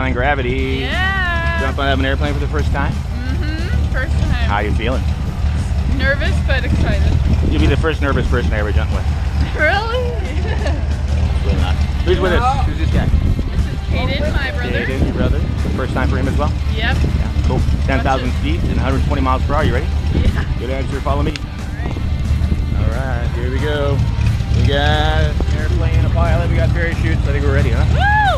Island Gravity. Yeah. Jump out of an airplane for the first time. Mm-hmm. First time. How are you feeling? Nervous but excited. You'll be the first nervous person I ever jump with. Really? Will not. Who's with us? Who's this guy? this is Kaden, my brother. Kaden, your brother. First time for him as well? Yep. Yeah. Cool. 10,000 feet and 120 miles per hour. You ready? Yeah. Good answer. Follow me. Alright. All right. Here we go. We got an airplane, a pilot. We got parachutes. I think we're ready, huh? Woo!